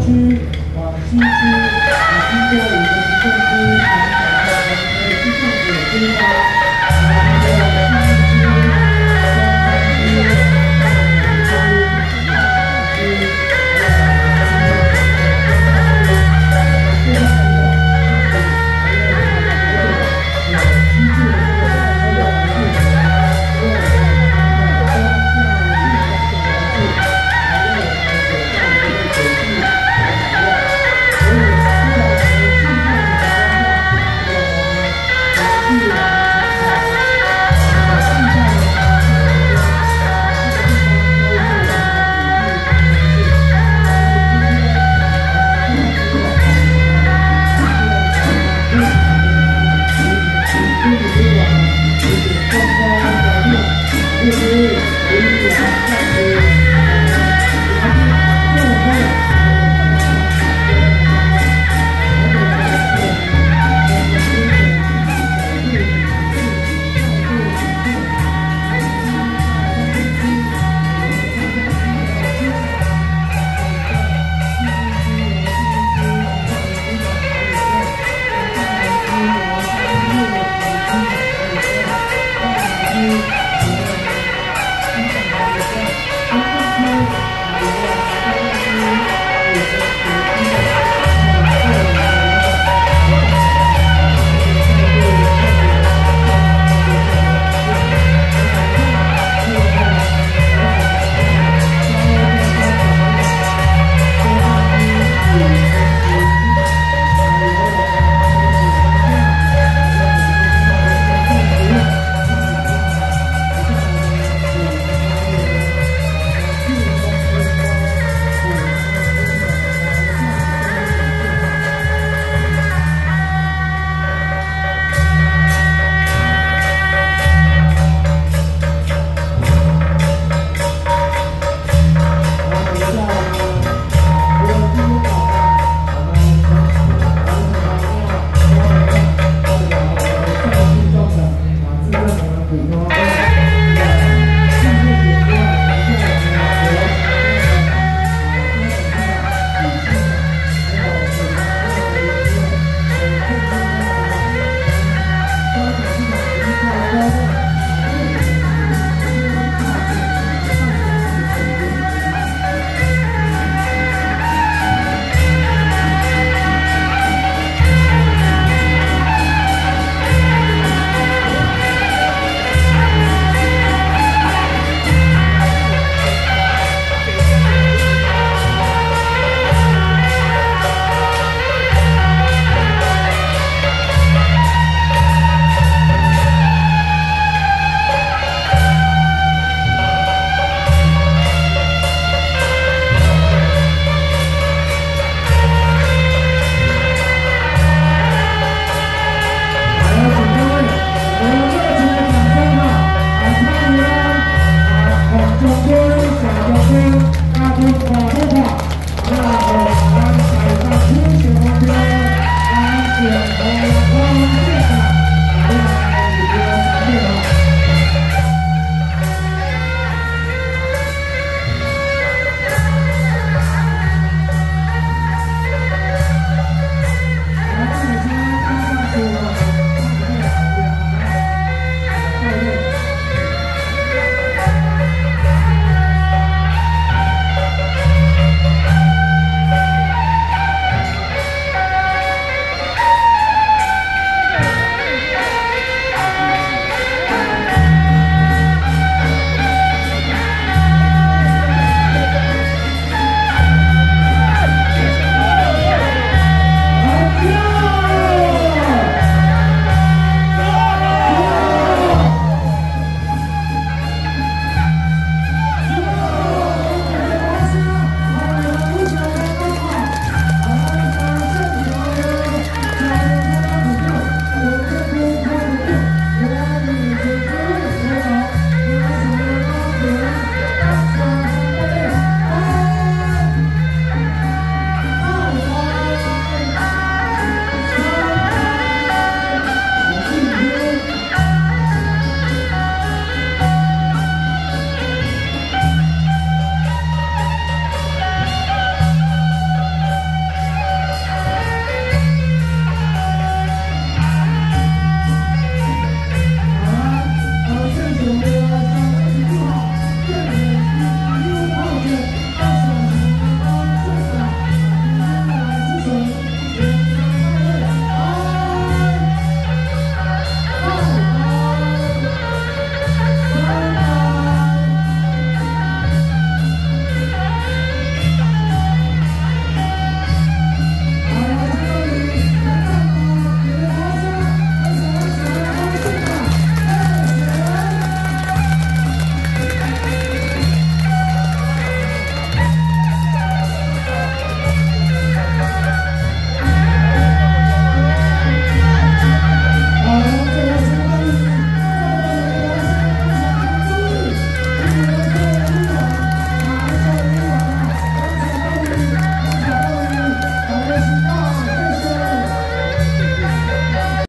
经过我们的政府，我们的政府，我们的政府，我们的政府，